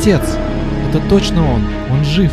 Отец! Это точно он! Он жив!